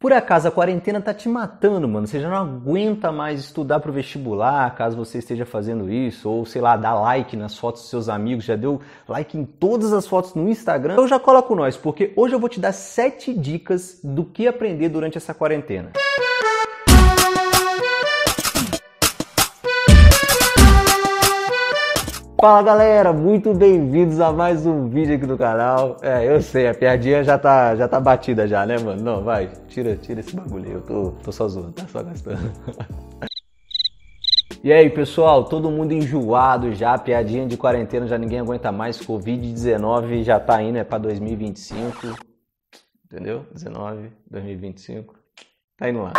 Por acaso a quarentena tá te matando, mano? Você já não aguenta mais estudar pro vestibular, caso você esteja fazendo isso, ou sei lá, dar like nas fotos dos seus amigos, já deu like em todas as fotos no Instagram? Eu já coloco nós, porque hoje eu vou te dar 7 dicas do que aprender durante essa quarentena. Fala galera, muito bem-vindos a mais um vídeo aqui do canal. É, eu sei, a piadinha já tá, já tá batida já, né, mano? Não, vai, tira, tira esse bagulho aí, eu tô, tô só zoando, tá só gastando. E aí, pessoal, todo mundo enjoado já, piadinha de quarentena, já ninguém aguenta mais, Covid-19 já tá indo, é pra 2025, entendeu? 19, 2025, tá indo lá.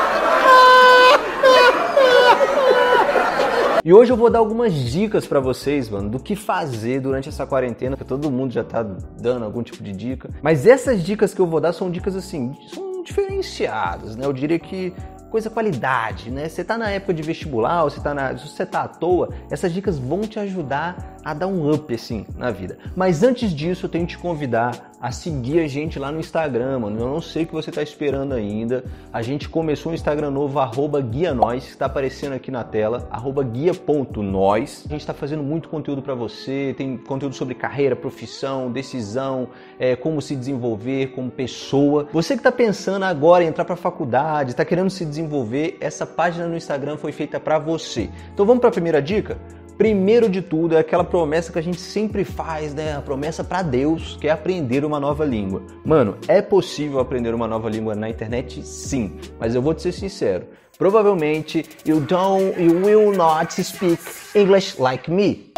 E hoje eu vou dar algumas dicas para vocês, mano, do que fazer durante essa quarentena, que todo mundo já tá dando algum tipo de dica. Mas essas dicas que eu vou dar são dicas assim, são diferenciadas, né? Eu diria que coisa qualidade, né? Você tá na época de vestibular, ou você tá na, se você tá à toa, essas dicas vão te ajudar a dar um up assim na vida. Mas antes disso, eu tenho que te convidar a seguir a gente lá no Instagram, mano. Eu não sei o que você tá esperando ainda. A gente começou um Instagram novo, arroba guia nós, que está aparecendo aqui na tela, arroba guia.nós. A gente está fazendo muito conteúdo para você, tem conteúdo sobre carreira, profissão, decisão, é, como se desenvolver como pessoa. Você que está pensando agora em entrar para faculdade, está querendo se desenvolver, essa página no Instagram foi feita para você. Então vamos para a primeira dica? Primeiro de tudo é aquela promessa que a gente sempre faz, né? A promessa para Deus, que é aprender uma nova língua. Mano, é possível aprender uma nova língua na internet? Sim, mas eu vou te ser sincero. Provavelmente you don't, you will not speak English like me.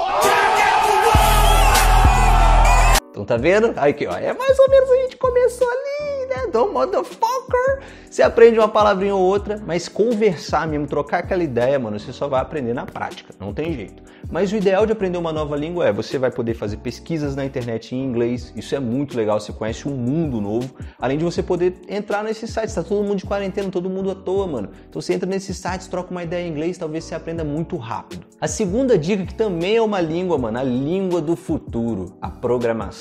Então tá vendo? Aqui, ó, é mais ou menos a gente começou ali, né? Do motherfucker. Você aprende uma palavrinha ou outra, mas conversar mesmo, trocar aquela ideia, mano, você só vai aprender na prática, não tem jeito. Mas o ideal de aprender uma nova língua é você vai poder fazer pesquisas na internet em inglês, isso é muito legal, você conhece um mundo novo, além de você poder entrar nesses sites, tá todo mundo de quarentena, todo mundo à toa, mano. Então você entra nesses sites, troca uma ideia em inglês, talvez você aprenda muito rápido. A segunda dica, que também é uma língua, mano, a língua do futuro, a programação.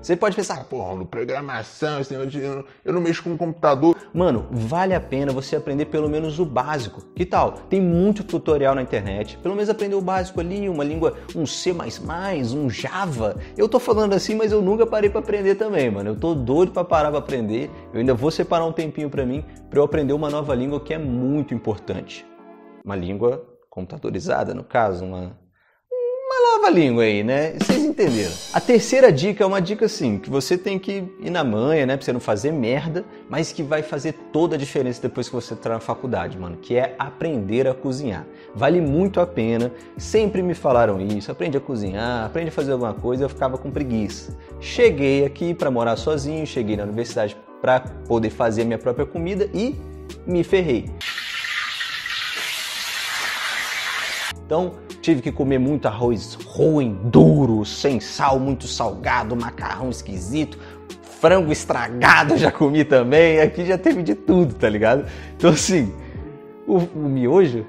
Você pode pensar, porra, programação, eu não mexo com computador. Mano, vale a pena você aprender pelo menos o básico. Que tal? Tem muito tutorial na internet, pelo menos aprender o básico ali ali, uma língua, um C++, um Java. Eu tô falando assim, mas eu nunca parei para aprender também, mano. Eu tô doido para parar para aprender. Eu ainda vou separar um tempinho para mim para eu aprender uma nova língua que é muito importante. Uma língua computadorizada, no caso, uma nova língua aí, né? Vocês entenderam. A terceira dica é uma dica assim, que você tem que ir na manha, né? Pra você não fazer merda, mas que vai fazer toda a diferença depois que você entrar na faculdade, mano, que é aprender a cozinhar. Vale muito a pena. Sempre me falaram isso, aprende a cozinhar, aprende a fazer alguma coisa, eu ficava com preguiça. Cheguei aqui para morar sozinho, cheguei na universidade para poder fazer a minha própria comida e me ferrei. Então, Tive que comer muito arroz ruim, duro, sem sal, muito salgado, macarrão esquisito, frango estragado já comi também. Aqui já teve de tudo, tá ligado? Então, assim, o, o miojo.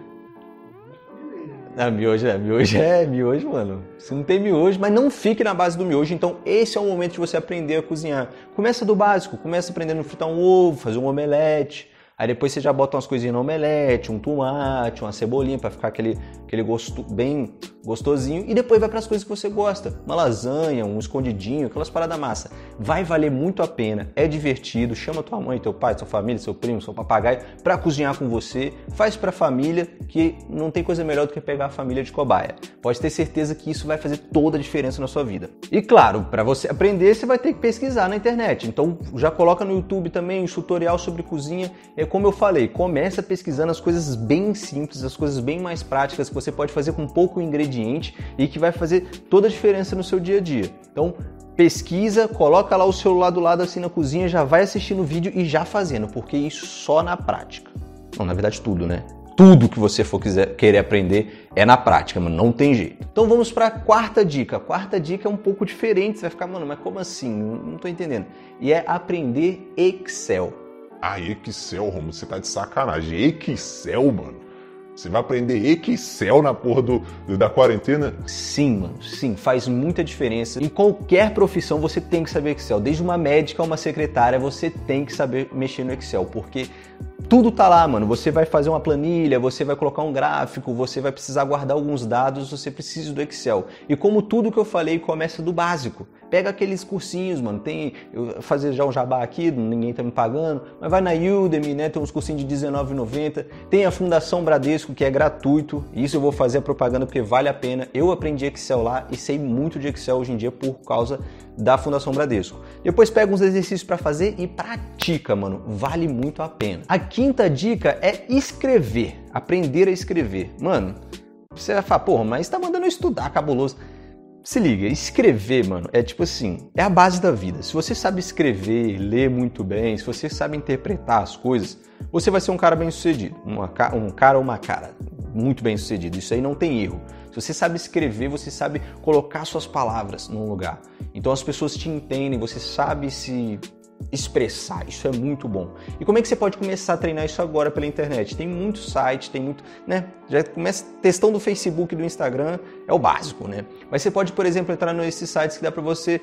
Ah, miojo é, miojo é, miojo, mano. Você não tem miojo, mas não fique na base do miojo. Então, esse é o momento de você aprender a cozinhar. Começa do básico, começa aprendendo a fritar um ovo, fazer um omelete, Aí depois você já bota umas coisinhas no omelete, um tomate, uma cebolinha para ficar aquele, aquele gosto bem gostosinho. E depois vai para as coisas que você gosta. Uma lasanha, um escondidinho, aquelas paradas massa. Vai valer muito a pena, é divertido. Chama tua mãe, teu pai, sua família, seu primo, seu papagaio para cozinhar com você. Faz para a família, que não tem coisa melhor do que pegar a família de cobaia. Pode ter certeza que isso vai fazer toda a diferença na sua vida. E claro, para você aprender, você vai ter que pesquisar na internet. Então já coloca no YouTube também um tutorial sobre cozinha é como eu falei, começa pesquisando as coisas bem simples, as coisas bem mais práticas que você pode fazer com pouco ingrediente e que vai fazer toda a diferença no seu dia a dia. Então, pesquisa, coloca lá o celular do lado assim na cozinha, já vai assistindo o vídeo e já fazendo, porque isso só na prática. Não, na verdade tudo, né? Tudo que você for quiser, querer aprender é na prática, mano, não tem jeito. Então vamos para a quarta dica. A quarta dica é um pouco diferente, você vai ficar, mano, mas como assim? Não, tô entendendo. E é aprender Excel. Ah, Excel, Romulo, você tá de sacanagem. Excel, mano. Você vai aprender Excel na porra do, do, da quarentena? Sim, mano, sim, faz muita diferença. Em qualquer profissão você tem que saber Excel. Desde uma médica a uma secretária, você tem que saber mexer no Excel, porque tudo tá lá, mano. Você vai fazer uma planilha, você vai colocar um gráfico, você vai precisar guardar alguns dados, você precisa do Excel. E como tudo que eu falei começa do básico. Pega aqueles cursinhos, mano. Tem eu fazer já um jabá aqui, ninguém tá me pagando, mas vai na Udemy, né? Tem uns cursinhos de R$19,90. Tem a Fundação Bradesco que é gratuito. Isso eu vou fazer a propaganda porque vale a pena. Eu aprendi Excel lá e sei muito de Excel hoje em dia por causa da Fundação Bradesco. Depois pega uns exercícios para fazer e pratica, mano. Vale muito a pena. A quinta dica é escrever, aprender a escrever. Mano, você vai falar, porra, mas tá mandando eu estudar, cabuloso. Se liga, escrever, mano, é tipo assim, é a base da vida. Se você sabe escrever, ler muito bem, se você sabe interpretar as coisas, você vai ser um cara bem sucedido. Uma, um cara ou uma cara muito bem sucedido. Isso aí não tem erro. Se você sabe escrever, você sabe colocar suas palavras num lugar. Então as pessoas te entendem, você sabe se expressar. Isso é muito bom. E como é que você pode começar a treinar isso agora pela internet? Tem muito site, tem muito, né? Já começa testão do Facebook e do Instagram é o básico, né? Mas você pode, por exemplo, entrar nesses sites que dá para você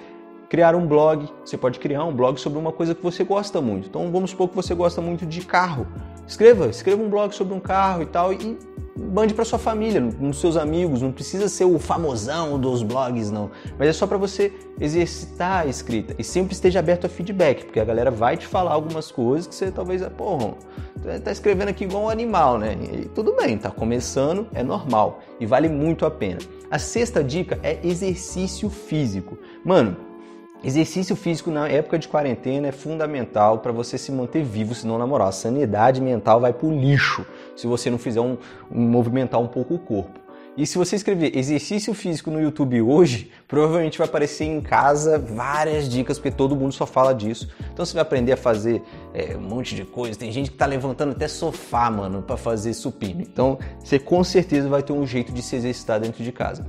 criar um blog. Você pode criar um blog sobre uma coisa que você gosta muito. Então vamos supor que você gosta muito de carro. Escreva, escreva um blog sobre um carro e tal e mande para sua família, nos seus amigos, não precisa ser o famosão dos blogs não, mas é só para você exercitar a escrita e sempre esteja aberto a feedback, porque a galera vai te falar algumas coisas que você talvez, porra, tá escrevendo aqui igual um animal, né? E tudo bem, tá começando, é normal e vale muito a pena. A sexta dica é exercício físico. Mano, Exercício físico na época de quarentena é fundamental para você se manter vivo, senão, na moral, a sanidade mental vai pro lixo se você não fizer um, um movimentar um pouco o corpo. E se você escrever exercício físico no YouTube hoje, provavelmente vai aparecer em casa várias dicas, porque todo mundo só fala disso. Então você vai aprender a fazer é, um monte de coisa. Tem gente que tá levantando até sofá, mano, para fazer supino. Então você com certeza vai ter um jeito de se exercitar dentro de casa.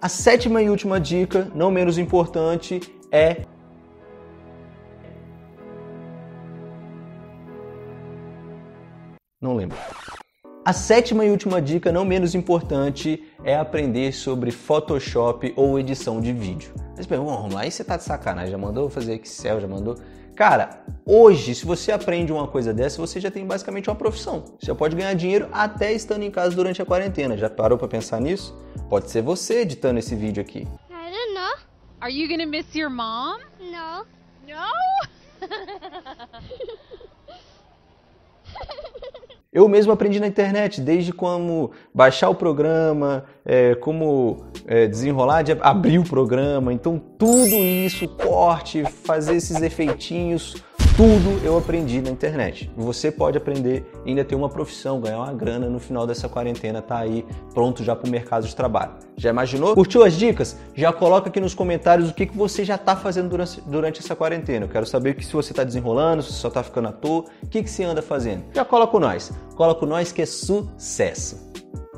A sétima e última dica, não menos importante, é Não lembro. A sétima e última dica, não menos importante, é aprender sobre Photoshop ou edição de vídeo. Mas, bom, aí você tá de sacanagem, já mandou fazer Excel, já mandou. Cara, hoje, se você aprende uma coisa dessa, você já tem basicamente uma profissão. Você pode ganhar dinheiro até estando em casa durante a quarentena. Já parou para pensar nisso? Pode ser você editando esse vídeo aqui. I don't know. Are you gonna miss your mom? No. No? Eu mesmo aprendi na internet, desde como baixar o programa, é, como é, desenrolar de abrir o programa. Então, tudo isso, corte, fazer esses efeitinhos, tudo eu aprendi na internet. Você pode aprender e ainda ter uma profissão, ganhar uma grana no final dessa quarentena, tá aí pronto já para o mercado de trabalho. Já imaginou? Curtiu as dicas? Já coloca aqui nos comentários o que, que você já está fazendo durante, durante essa quarentena. Eu quero saber que se você está desenrolando, se só está ficando à toa, o que, que você anda fazendo. Já cola com nós. Cola com nós que é sucesso.